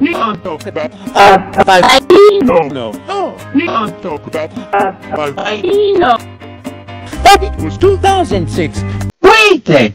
Neon talk about uh, Papagino. no no no Neon talk about uh, Baldino. But it was 2006 Wait! there.